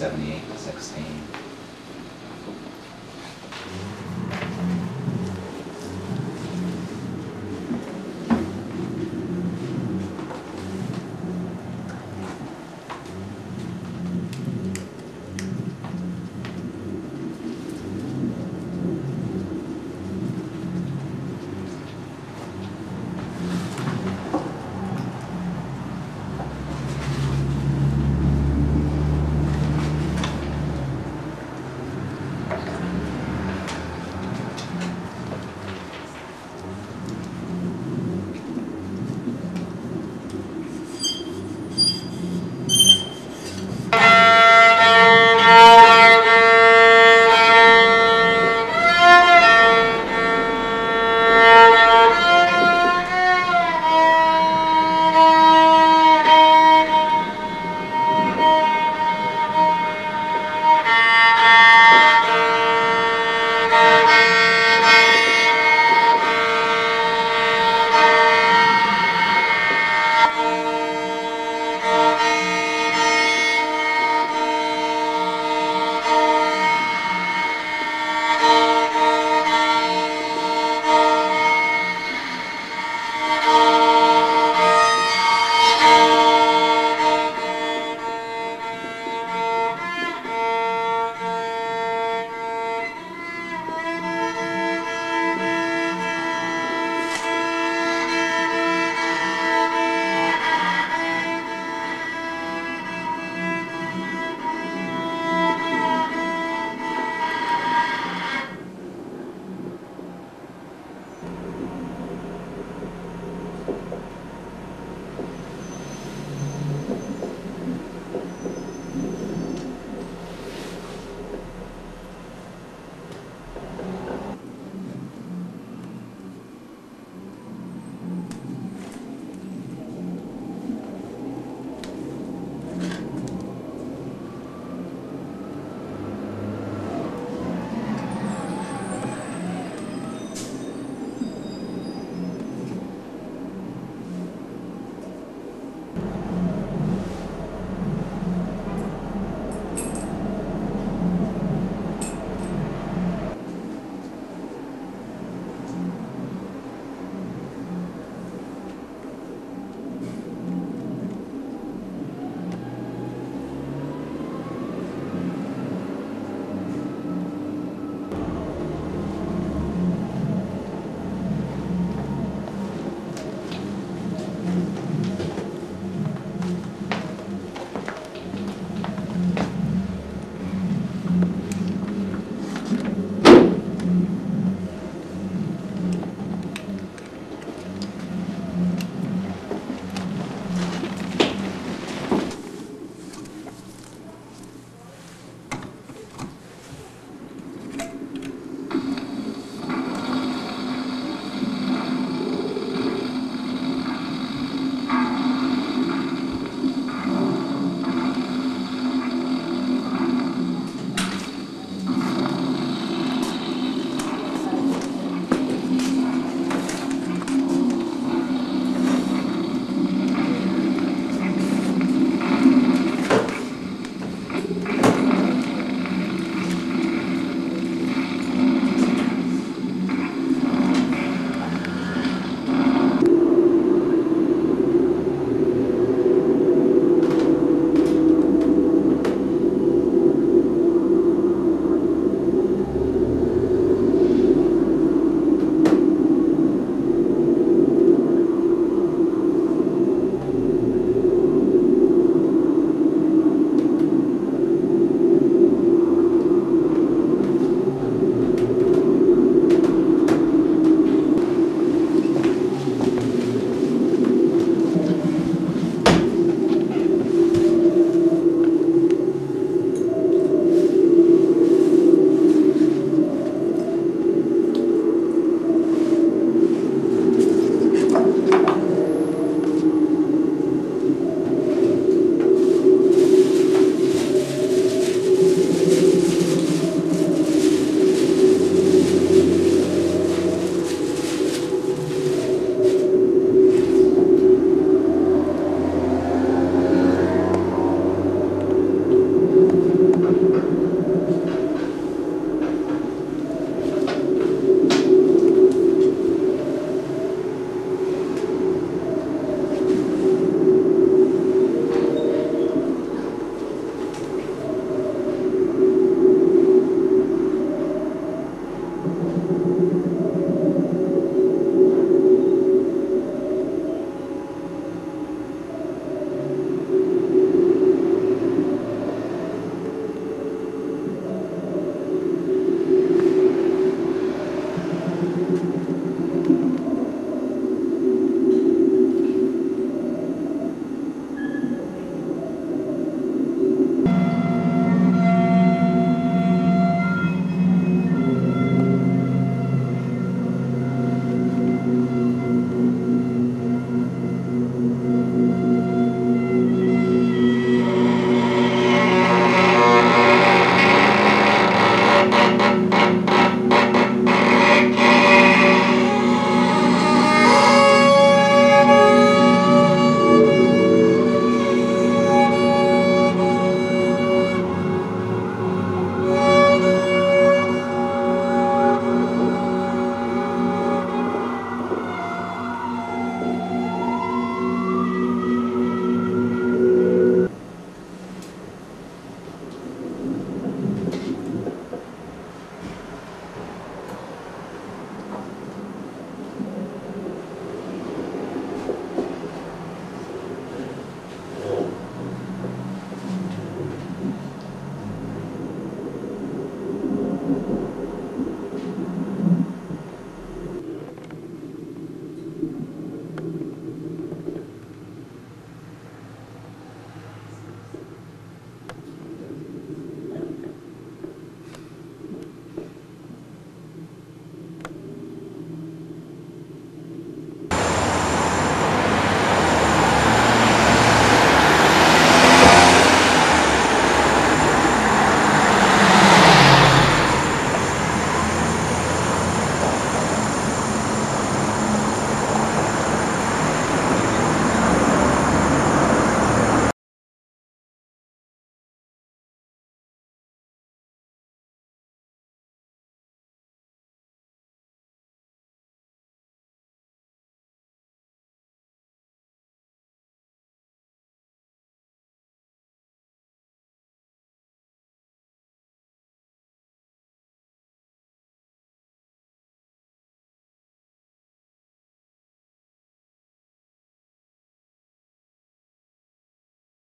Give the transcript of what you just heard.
78 to 16.